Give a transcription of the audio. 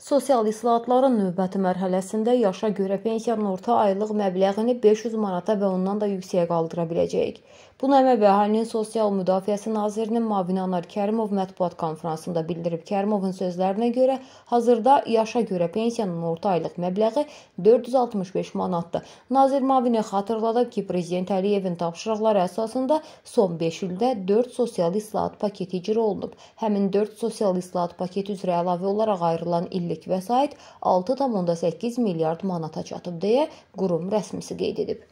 Sosial islahatların növbəti mərhələsində yaşa görə pensiyanın orta aylıq məbləğini 500 manata və ondan da yüksəyə qaldıra biləcəyik. Bunu Əmək və Əhalinin Sosial Müdafiəsi Nazirinin müavini Anar Kərimov mətbuat konfransında bildirib. Kərimovun sözlərinə görə, hazırda yaşa görə pensiyanın orta aylıq məbləği 465 manatdır. Nazir müavini xatırladıb ki, Prezident Əliyevin tapşırıqları əsasında son 5 ildə 4 sosial islahat paketi icra olunub. Həmin 4 sosial islahat paketi üzrə əlavə olaraq ayrılan illik vəsait 6,8 milyard manata çatıb deyə qurum rəsmisi qeyd edib.